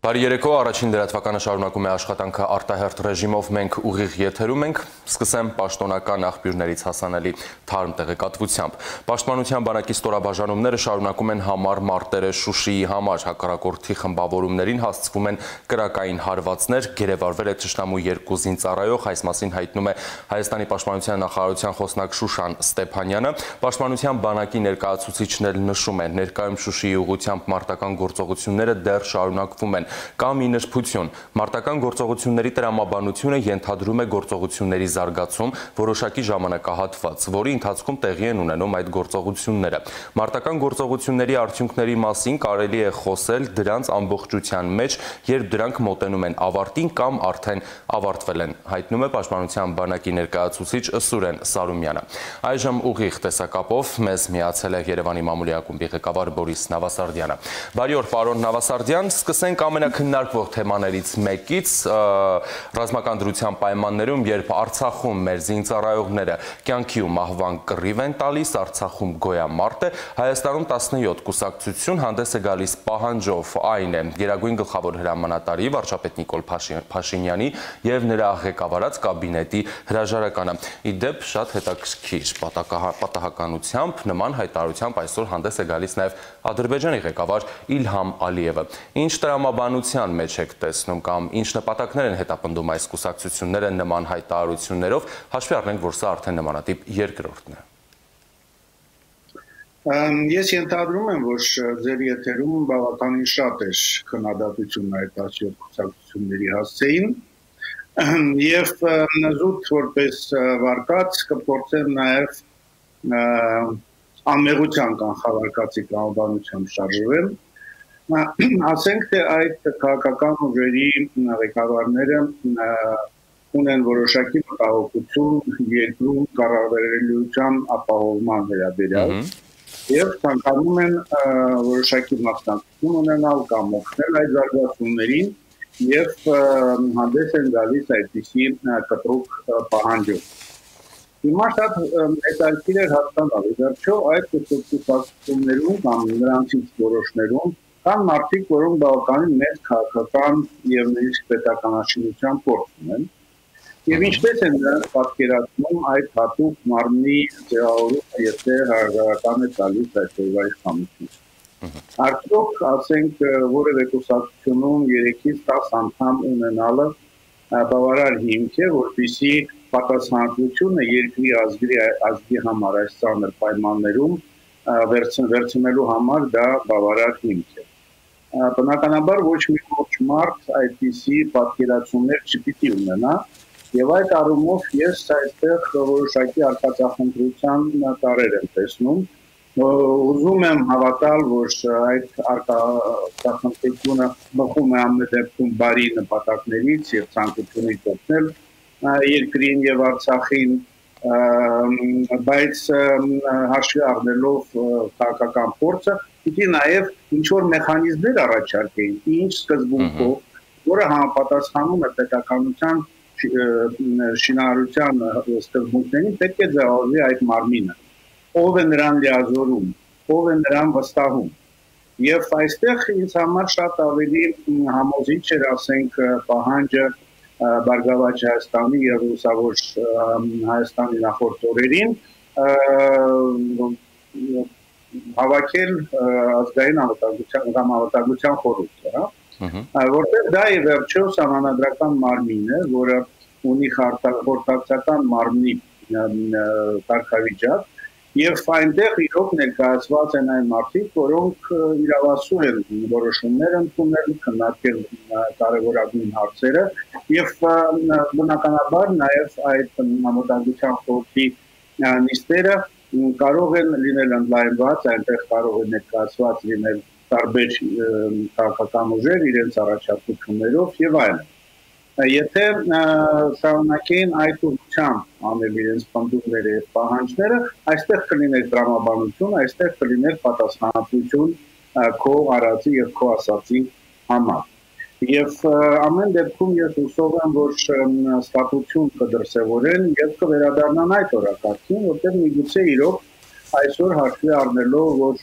Բարի երեկո, առաջին դրատվականը շարունակում է աշխատանքը արտահերտ ռեժիմով, մենք ուղիղ եթերում ենք, սկսեմ պաշտոնական աղբյուրներից հասանելի թարմ տեղեկատվությամբ։ Պաշտպանության բանակի ստորաբաժանումները շարունակում են համար մարտերը Շուշիի համար, հակառակորդի խմբավորումներին հասցվում են կրակային հարվածներ, գերեվարվել է թշնամու երկու զինծառայող, այս մասին հայտնում է Հայաստանի պաշտպանության նախարարության խոսնակ Շուշան Ստեփանյանը։ Պաշտպանության բանակի ներկայացուցիչն էլ նշում է, ներկայում Շուշիի ուղությամբ մարտական գործողությունները դեռ շարունակվում են կամ ի նշփություն։ Մարտական գործողությունների տրամաբանությունը ենթադրում է գործողությունների զարգացում որոշակի ժամանակահատված, որի ընթացքում տեղի են ունենում այդ գործողությունները։ Մարտական գործողությունների արդյունքների մասին կարելի է խոսել դրանց ամբողջության մեջ, երբ դրանք մոտենում են ավարտին կամ արդեն ավարտվել են, հայտնում է Պաշտպանության բանակի ներկայացուցիչ Սուրեն Սարումյանը։ Այժմ ուղիղ տեսակապով մեզ միացել է Երևանի մամուլի ակումբի ղեկավար Բորիս Նավասարդյանը։ Բարի օր, պարոն Նավասարդյան, սկսենք ամեն ամենակննարկվող թեմաներից մեկից ռազմական դրության պայմաններում, երբ Արցախում մեր զինծառայողները կյանքի ու մահվան կռիվ են տալիս, Արցախում գոյամարտ է, Հայաստանում 17 կուսակցություն հանդես է գալիս պահանջով այն է. Գերագույն գլխավոր հրամանատարի վարչապետ Նիկոլ Փաշինյանի եւ նրա ղեկավարած կաբինետի հրաժարականը։ Իդեպ շատ հետաքրքիր պատահականությամբ նման հայտարարությամբ այսօր հանդես է գալիս նաեւ Ադրբեջանի ղեկավար Իլհամ Ալիևը։ Ինչ տրամաբան տրամաբանության մեջ եք տեսնում կամ ինչ նպատակներ են հետապնդում այս կուսակցությունները նման հայտարարություններով, հաշվի առնենք, որ սա արդեն նմանատիպ երկրորդն է։ Ես ենթադրում եմ, որ ձեր եթերում բավականին շատ է քննադատությունն այդ 17 կուսակցությունների հասցեին եւ զուտ որպես վարկած կփորձեմ նաեւ անմեղության կանխավարկածի կանոնությամբ շարժվել ասենք թե այդ քաղաքական ուժերի ղեկավարները ունեն որոշակի մտահոգություն երկրում կառավարելիության ապահովման վերաբերյալ եւ ցանկանում են որոշակի մասնակցություն ունենալ կամ օգնել այդ զարգացումներին եւ հանդես են գալիս այդպիսի կտրուկ պահանջով Հիմա շատ հետաքրքիր է հասկանալ, վերջո այդ կուսակցություններում կամ նրանցից որոշներում կան մարդիկ, որոնք բավականին մեծ քաղաքական եւ նույնիսկ պետականաշինության փորձ ունեն։ Եվ ինչպես են նրանք պատկերացնում այդ հատուկ մարմնի ձևավորումը, եթե հարգարական է տալիս այդ օրվա իշխանությունը։ Արդյոք, ասենք, որևէ կուսակցությունում 3-ից 10 անդամ ունենալը բավարար հիմք է, որպեսզի պատասխանատվությունը երկրի ազգի ազգի համար այս ցաներ պայմաններում վերցնելու համար դա բավարար հիմք է բնականաբար ոչ մի ողջ մարդ այդպիսի պատկերացումներ չպիտի ունենա եւ այդ առումով ես այստեղ որոշակի արկածախնդրության տարեր եմ տեսնում ուզում եմ հավատալ որ այդ արկածախնդրությունը բխում է ամեն դեպքում բարի նպատակներից եւ ցանկությունից օգնել երկրին եւ Արցախին բայց հաշվի առնելով քաղաքական փորձը պիտի նաև ինչ որ մեխանիզմներ առաջարկեին, ինչ սկզբունքով, որը համապատասխանում է պետականության շինարարության սկզբունքներին, պետք է ձևավորվի այդ մարմինը։ Ով է նրան լիազորում, ով է նրան վստահում։ Եվ այստեղ ինձ համար շատ ավելի համոզիչ էր, ասենք, պահանջը Բարգավաճ Հայաստանի եւ Ռուսավոր Հայաստանի նախորդ օրերին հավաքել ազգային անվտանգության կամ անվտանգության խորհուրդը, հա։ Որտեղ դա ի վերջո համանadrական մարմին է, որը ունի խորհրդակցական մարմնի կարգավիճակ եւ այնտեղ իրոք ներկայացված են այն մարդիկ, որոնք իրավասու են որոշումներ ընդունել, քննարկել կարևորագույն հարցերը եւ բնականաբար նաեւ այդ համոդագության խորհրդի նիստերը կարող են լինել ընդլայնված, այնտեղ կարող է ներկայացված լինել տարբեր քաղաքական ուժեր իրենց առաջարկություններով եւ այլն։ Եթե շարունակեն այդ ուղղությամբ անել իրենց պնդումները եւ պահանջները, այստեղ կլիներ դրամաբանություն, այստեղ կլիներ պատասխանատվություն քո արածի եւ քո ասացի համար։ Եվ ամեն դեպքում ես հուսով եմ, որ ստատություն կդրսևորեն եւ կվերադառնան այդ օրակարգին, որտեղ միգուցե իրոք այսօր հաշվի առնելով, որ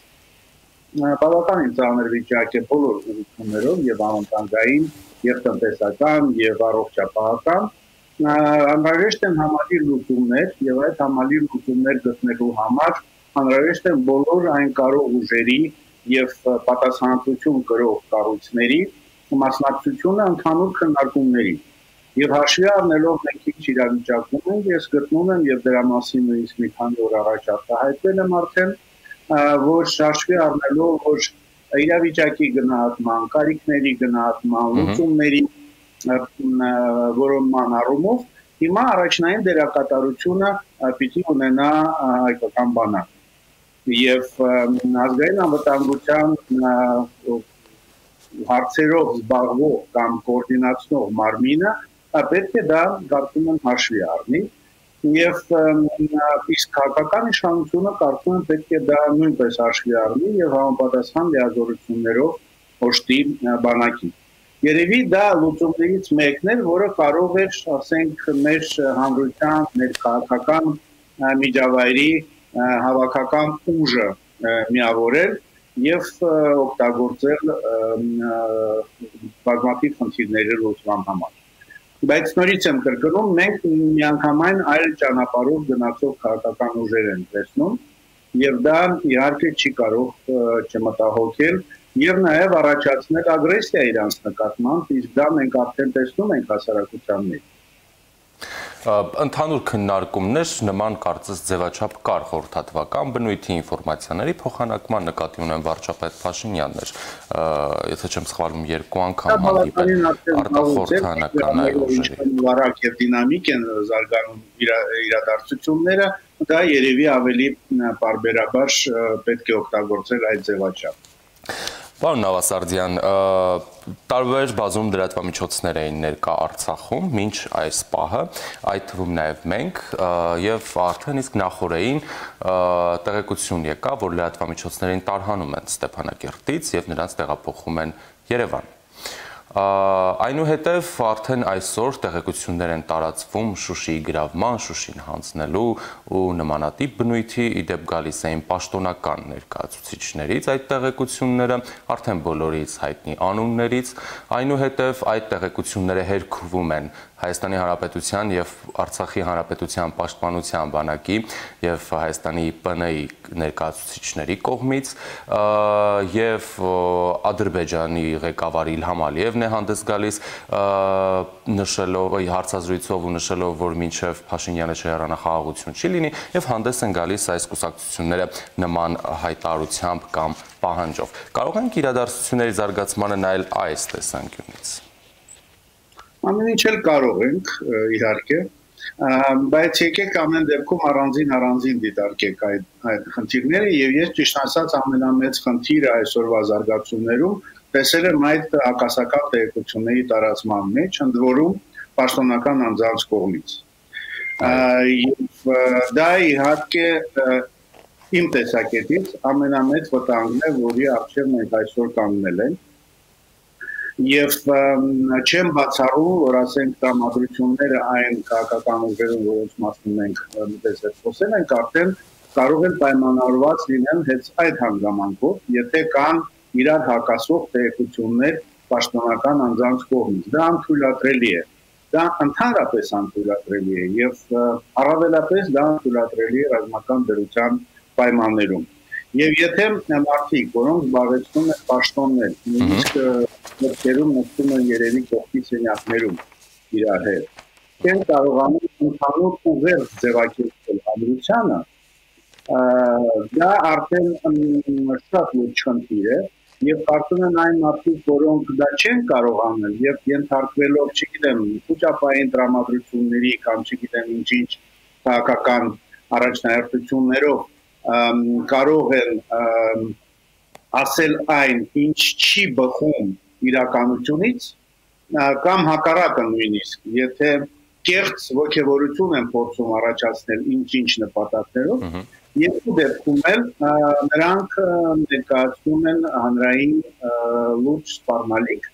բավականին ծանր վիճակ է բոլոր ուղղություններով եւ անվտանգային եւ տնտեսական եւ առողջապահական անհրաժեշտ են համալիր լուծումներ եւ այդ համալիր լուծումներ գտնելու համար անհրաժեշտ են բոլոր այն կարող ուժերի եւ պատասխանատվություն կրող կառույցների մասնակցությունը ընդհանուր քննարկումների եւ հաշվի առնելով մենք ինչ իրավիճակում ենք ես գտնում եմ եւ դրա մասին նույնիսկ մի քանի օր առաջ արտահայտվել եմ արդեն որ հաշվի առնելով որ իրավիճակի գնահատման, կարիքների գնահատման, լուծումների որոնման առումով հիմա առաջնային դերակատարությունը պիտի ունենա հայկական բանակ եւ ազգային անվտանգության հարցերով զբաղվող կամ կոորդինացնող մարմինը պետք է դա կարծում եմ հաշվի առնի եւ իսկ քաղաքական իշխանությունը կարծում եմ պետք է դա նույնպես հաշվի առնի եւ համապատասխան լիազորություններով օշտի բանակի Երևի դա լուծումներից մեկն էր, որը կարող էր, ասենք, մեր հանրության, մեր քաղաքական միջավայրի հավաքական ուժը միավորել եւ օգտագործել բազմաթիվ խնդիրների լուծման համար բայց նորից եմ կրկնում, մենք միանգամայն այլ ճանապարհով գնացող քաղաքական ուժեր են տեսնում եւ դա իհարկե չի կարող չմտահոգել եւ նաեւ առաջացնել ագրեսիա իրանց նկատմամբ, իսկ դա մենք արդեն տեսնում ենք հասարակության մեջ ընդհանուր քննարկումներ նման կարծես ձևաչափ կար խորհրդատվական բնույթի ինֆորմացիաների փոխանակման նկատի ունեն վարչապետ Փաշինյաններ եթե չեմ սխալվում երկու անգամ հանդիպել արտախորհրդանական այլ ուժերի վարակ եւ դինամիկ են զարգանում իրադարձությունները դա երևի ավելի բարբերաբար պետք է օգտագործել այդ ձևաչափ Պարոն Նավասարդյան, տարբեր բազում լրատվամիջոցներ էին ներկա Արցախում մինչ այս պահը, այդ թվում նաև մենք եւ արդեն իսկ նախորդային տեղեկություն եկա, որ լրատվամիջոցներին տարհանում են Ստեփանակերտից եւ նրանց տեղափոխում են Երևան։ Այնուհետև արդեն այսօր տեղեկություններ են տարածվում Շուշիի գրավման, Շուշին հանձնելու ու նմանատիպ բնույթի իդեպ գալիս էին պաշտոնական ներկայացուցիչներից այդ տեղեկությունները, արդեն բոլորից հայտնի անուններից, այնուհետև այդ տեղեկությունները հերքվում են Հայաստանի Հանրապետության եւ Արցախի Հանրապետության Պաշտպանության բանակի եւ Հայաստանի ՊՆ-ի ներկայացուցիչների կողմից եւ Ադրբեջանի ղեկավար Իլհամ Ալիևն է հանդես գալիս նշելով հարցազրույցով ու նշելով որ մինչեւ Փաշինյանը չհեռանա խաղաղություն չի լինի եւ հանդես են գալիս այս կուսակցությունները նման հայտարարությամբ կամ պահանջով կարող ենք իրադարձությունների զարգացմանը նայել այս տեսանկյունից Ամեն ինչ էլ կարող ենք իհարկե, բայց եկեք ամեն դեպքում առանձին առանձին դիտարկեք այդ այդ խնդիրները եւ ես ճիշտ ասած ամենամեծ խնդիրը այսօրվա զարգացումներում տեսել եմ այդ ակասական տեղեկությունների տարածման մեջ, ընդ որում պաշտոնական անձանց կողմից։ Եվ դա իհարկե իմ տեսակետից ամենամեծ վտանգն է, որի առջև մենք այսօր կանգնել ենք եւ չեմ բացառում, որ ասենք տրամադրությունները այն քաղաքական ուժերում, որոնց մասին մենք դες հետ խոսել ենք, արդեն կարող են պայմանավորված լինել հենց այդ հանգամանքով, եթե կան իրար հակասող տեղեկություններ պաշտոնական անձանց կողմից։ Դա անթույլատրելի է։ Դա ընդհանրապես անթույլատրելի է եւ առավելապես դա անթույլատրելի է ռազմական դրության պայմաններում։ Եվ եթե մարդիկ, որոնք զբաղեցնում են պաշտոններ, նույնիսկ մտքերում նստում են երևի կողքի սենյակներում իրար հետ, են կարողանում ընդհանուր ուղեր ձևակերպել հանրությանը, դա արդեն շատ լուրջ խնդիր է եւ կարծում եմ այն մարդիկ, որոնք դա չեն կարող անել եւ ենթարկվելով, չգիտեմ, քուճապային դրամատրությունների կամ չգիտեմ ինչ-ինչ քաղաքական առաջնահերթություններով կարող են ասել այն, ինչ չի բխում իրականությունից կամ հակառակը նույնիսկ, եթե կեղծ ողջավորություն են փորձում առաջացնել ինչ-ինչ նպատակներով, երկու դեպքում էլ նրանք ներկայացնում են հանրային լուրջ սպառնալիք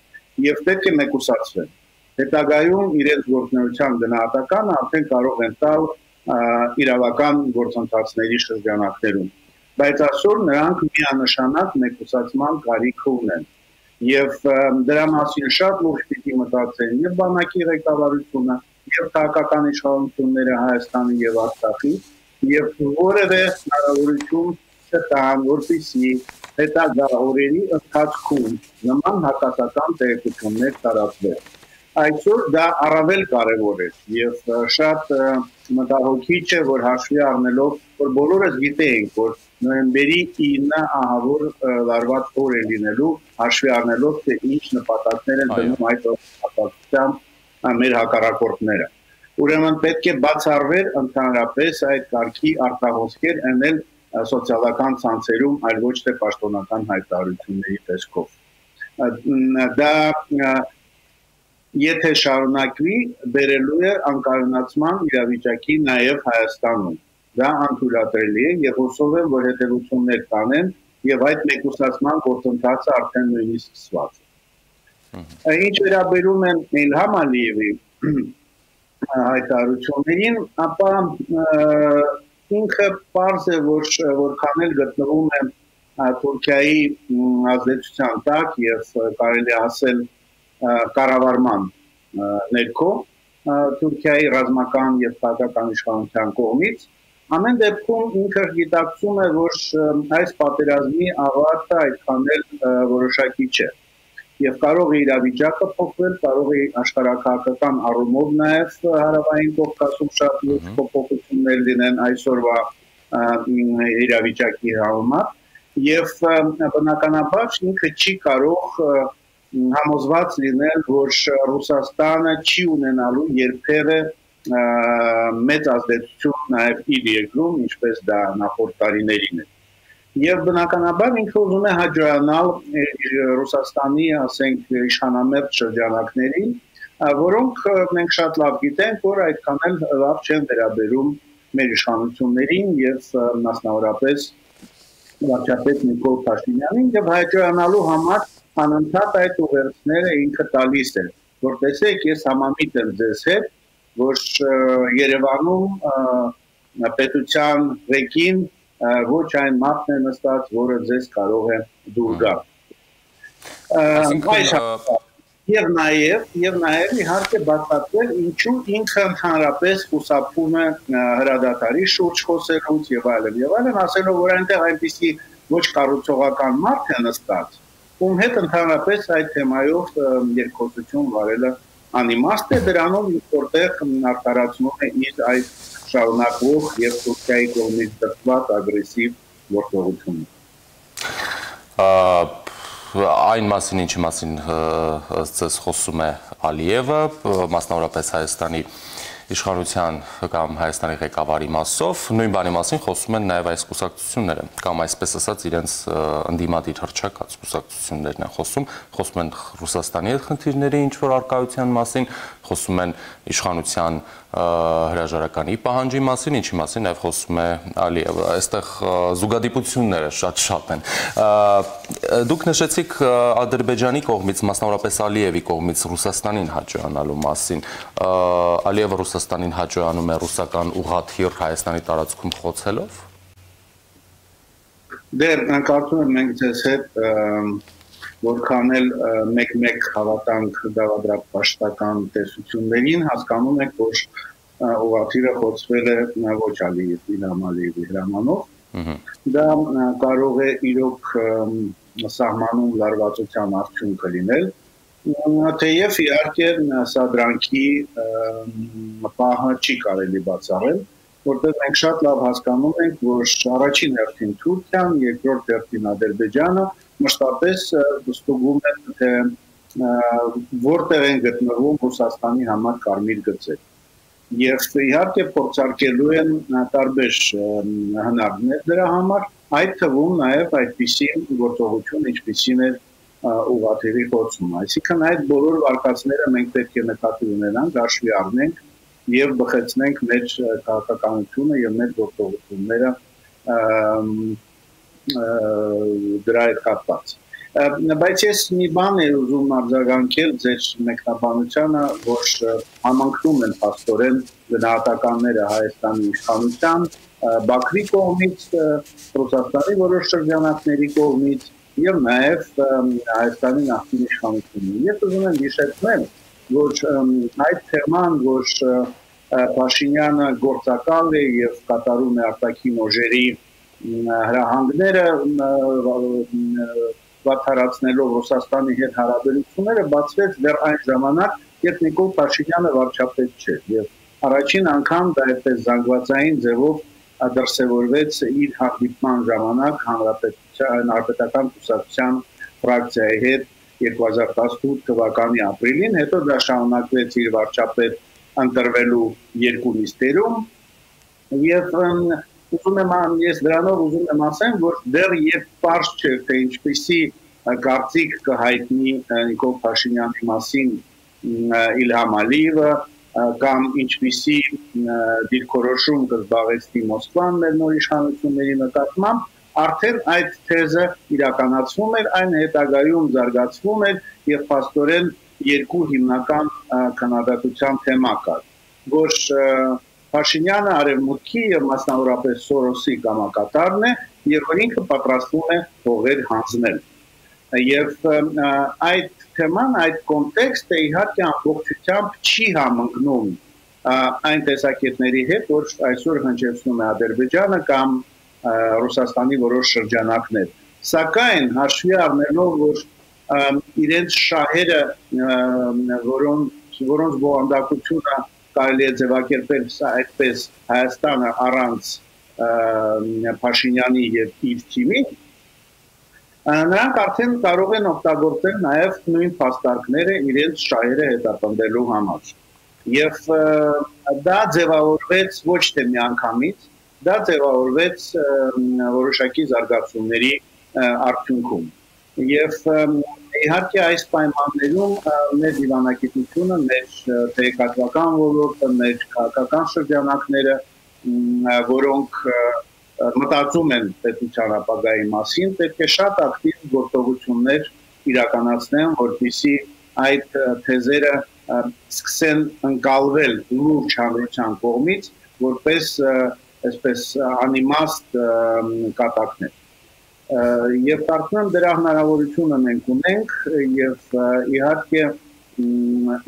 եւ պետք է մեկուսացվեն։ Հետագայում իրենց գործնական գնահատականը արդեն կարող են տալ իրավական գործընթացների շրջանակներում։ բայց այսօր նրանք միանշանակ մեկուսացման կարիք ունեն եւ դրա մասին շատ լուրջ պիտի մտածեն եւ բանակի ղեկավարությունը եւ քաղաքական իշխանությունները Հայաստանի եւ Արցախի եւ որևէ հնարավորություն չտան որպեսի հետագա օրերի ընթացքում նման հակասական տեղեկություններ տարածվեն այսօր դա առավել կարևոր է եւ շատ մտահոգիչ է որ հաշվի առնելով որ բոլորս գիտեինք որ նոյեմբերի 9-ը ահավոր լարված օր է լինելու հաշվի առնելով թե ինչ նպատակներ են դնում այդ նպատակությամբ մեր հակառակորդները ուրեմն պետք է բացառվեր ընդհանրապես այդ կարգի արտահոսքեր ընել սոցիալական ցանցերում այլ ոչ թե պաշտոնական հայտարարությունների տեսքով դա եթե շարունակվի, բերելու է անկայունացման իրավիճակի նաև Հայաստանում։ Դա անթույլատրելի է եւ հուսով եմ, որ հետեւություններ կանեն եւ այդ մեկուսացման գործընթացը արդեն նույնիսկ սկսված է։ Ինչ վերաբերում է Իլհամ Ալիևի հայտարարություններին, ապա ինքը པարզ է, որ որքան էլ գտնվում է Թուրքիայի ազդեցության տակ եւ կարելի ասել կառավարման ներքո Թուրքիայի ռազմական եւ քաղաքական իշխանության կողմից ամեն դեպքում ինքը գիտակցում է որ այս պատերազմի ավարտը այդքան էլ որոշակի չէ եւ կարող է իրավիճակը փոխվել, կարող է աշխարհակահաղական առումով նաեւ հարավային Կովկասում շատ լուրջ փոփոխություններ լինեն այսօրվա իրավիճակի համեմատ եւ բնականաբար ինքը չի կարող համոզված լինել, որ Ռուսաստանը չի ունենալու երբևէ մեծ ազդեցություն նաև իր երկրում, ինչպես դա նախորդ տարիներին է։ Եվ բնականաբար ինքը ուզում է հաջողանալ Ռուսաստանի, ասենք, իշխանամերձ շրջանակներին, որոնք մենք շատ լավ գիտենք, որ այդքան էլ լավ չեն վերաբերում մեր իշխանություններին եւ մասնավորապես վարչապետ Նիկոլ Փաշինյանին եւ հաջողանալու համար անընդհատ այդ ուղերձները ինքը տալիս է որ տեսեք ես համամիտ եմ ձեզ հետ որ Երևանում պետության ղեկին ոչ այն մարդն է նստած, որը ձեզ կարող է դուր գալ։ Եվ նաև եւ նաև իհարկե բացատրել ինչու ինքը ընդհանրապես խուսափում է հրադադարի շուրջ խոսելուց եւ այլն եւ այլն ասելով որ այնտեղ այնպիսի ոչ կառուցողական մարդ է նստած ում հետ ընդհանրապես այդ թեմայով երկխոսություն վարելը անիմաստ է դրանով որտեղ արտարացնում է իր այդ շարունակվող եւ Թուրքիայի կողմից դրված ագրեսիվ գործողությունը այն մասին ինչի մասին ըստ խոսում է Ալիևը մասնավորապես Հայաստանի իշխանության կամ Հայաստանի ղեկավարի մասով նույն բանի մասին խոսում են նաև այս կուսակցությունները կամ այսպես ասած իրենց ընդդիմադիր հրճակած կուսակցություններն են խոսում խոսում են Ռուսաստանի հետ խնդիրների ինչ որ արկայության մասին խոսում են իշխանության հրաժարականի պահանջի մասին, ինչի մասին նաև խոսում է Ալիևը։ Այստեղ զուգադիպությունները շատ-շատ են։ Դուք նշեցիք Ադրբեջանի կողմից, մասնավորապես Ալիևի կողմից Ռուսաստանին հաջողանալու մասին։ Ալիևը Ռուսաստանին հաջողանում է ռուսական ուղաթիռ Հայաստանի տարածքում խոցելով։ Դեր, կարծում եմ մենք ձեզ հետ որքան էլ մեկ-մեկ հավատանք դավադրապաշտական տեսություններին, հասկանում եք, որ ուղղաթիռը խոցվել է ոչ Ալիևի Լամալիևի հրամանով։ Դա կարող է իրոք սահմանում լարվածության արդյունքը լինել, թեև իհարկե սա դրանքի պահը չի կարելի բացառել, որտեղ մենք շատ լավ հասկանում ենք, որ առաջին հերթին Թուրքիան, երկրորդ հերթին Ադրբեջանը մշտապես ստուգում են թե որտեղ են գտնվում Ռուսաստանի համար կարմիր գծեր եւ իհարկե փորձարկելու են տարբեր հնարներ դրա համար այդ թվում նաեւ այդպիսի գործողություն ինչպիսին է ուղղաթիռի խոցումը այսինքն այդ բոլոր վարկածները մենք պետք է նկատի ունենանք հաշվի առնենք եւ բխեցնենք մեր քաղաքականությունը եւ մեր գործողությունները դրա հետ կապված բայց ես մի բան եմ ուզում արձագանքել ձեր մեկնաբանությանը, որ համընկնում են աստորեն գնահատականները Հայաստանի իշխանության Բաքվի կողմից, Ռուսաստանի որոշ շրջանակների կողմից եւ նաեւ Հայաստանի նախկին իշխանությունների։ Ես ուզում եմ հիշեցնել, որ այդ թեման, որ Փաշինյանը գործակալ է եւ կատարում է արտաքին օժերի հրահանգները վատթարացնելով Ռուսաստանի հետ հարաբերությունները բացվեց դեռ այն ժամանակ, երբ Նիկոլ Փաշինյանը վարչապետ չէր եւ առաջին անգամ դա այդպես զանգվածային ձևով դրսևորվեց իր հանդիպման ժամանակ հանրապետության հանրապետական կուսակցության ֆրակցիայի հետ 2018 թվականի ապրիլին, հետո դա շարունակվեց իր վարչապետ ընտրվելու երկու նիստերում եւ ուզում եմ ես դրանով ուզում եմ ասեմ, որ դեռ երբ པարզ չէ թե ինչպեսի կարծիք կհայտնի Նիկոլ Փաշինյանի մասին Իլհամ Ալիևը կամ ինչպիսի դիրքորոշում կզբաղեցնի Մոսկվան մեր նոր իշխանությունների նկատմամբ, արդեն այդ թեզը իրականացվում էր, այն հետագայում զարգացվում էր եւ փաստորեն երկու հիմնական քննադատության թեմա կար, որ Փաշինյանը արևմուտքի եւ մասնավորապես Սորոսի կամակատարն է եւ ինքը պատրաստվում է փողեր հանձնել։ Եվ այդ թեման, այդ կոնտեքստը իհարկե ամբողջությամբ չի համընկնում այն տեսակետների հետ, որ այսօր հնչեցնում է Ադրբեջանը կամ Ռուսաստանի որոշ շրջանակներ։ Սակայն հաշվի առնելով, որ իրենց շահերը, որոնց որոնց բովանդակությունը կարելի է ձևակերպել այդպես Հայաստանը առանց Փաշինյանի եւ իր թիմի նրանք արդեն կարող են օգտագործել նաև նույն փաստարկները իրենց շահերը հետապնդելու համար։ Եվ դա ձևավորվեց ոչ թե միանգամից, դա ձևավորվեց որոշակի զարգացումների արդյունքում։ Եվ Իհարկե այս պայմաններում մեր դիվանագիտությունը, մեր տեղեկատվական ոլորտը, մեր քաղաքական շրջանակները, որոնք մտածում են պետության ապագայի մասին, պետք է շատ ակտիվ գործողություններ իրականացնեն, որպեսզի այդ թեզերը սկսեն ընկալվել լուրջ հանրության կողմից, որպես այսպես անիմաստ կատակներ եւ կարծում դրա հնարավորությունը մենք ունենք եւ իհարկե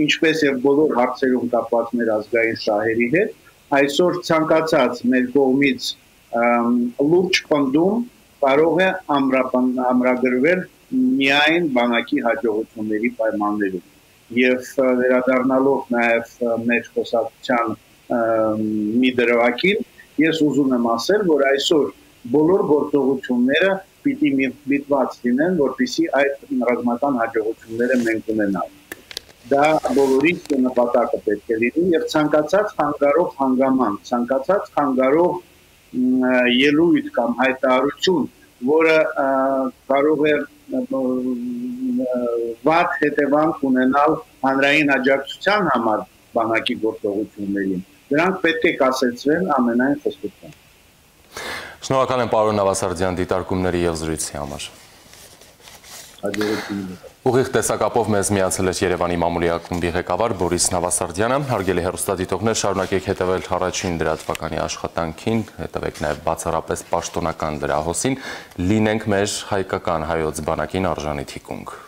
ինչպես եւ բոլոր հարցերում կապված մեր ազգային շահերի հետ այսօր ցանկացած մեր կողմից լուրջ պնդում կարող է ամրագրվել միայն բանակի հաջողությունների պայմաններում եւ վերադառնալով նաեւ մեր խոսակցության մի դրվագին ես ուզում եմ ասել որ այսօր բոլոր գործողությունները պիտի միտված լինեն, որպիսի այդ ռազմական հաջողությունները մենք ունենանք։ Դա բոլորիս նպատակը պետք է լինի եւ ցանկացած հանգարող հանգաման, ցանկացած հանգարող ելույթ կամ հայտարարություն, որը կարող է վատ հետևանք ունենալ հանրային աջակցության համար բանակի գործողություններին։ Դրանք պետք է կասեցվեն ամենայն խստությամբ։ Շնորհակալ եմ պարոն Նավասարդյան դիտարկումների եւ զրույցի համար։ Ուղիղ տեսակապով մեզ միացել էր Երևանի մամուլի ակումբի ղեկավար Բորիս Նավասարդյանը։ Հարգելի հեռուստադիտողներ, շարունակեք հետևել առաջին դրատվականի աշխատանքին, հետևեք նաև բացառապես պաշտոնական դրահոսին, լինենք մեր հայկական հայոց բանակին արժանի թիկունք։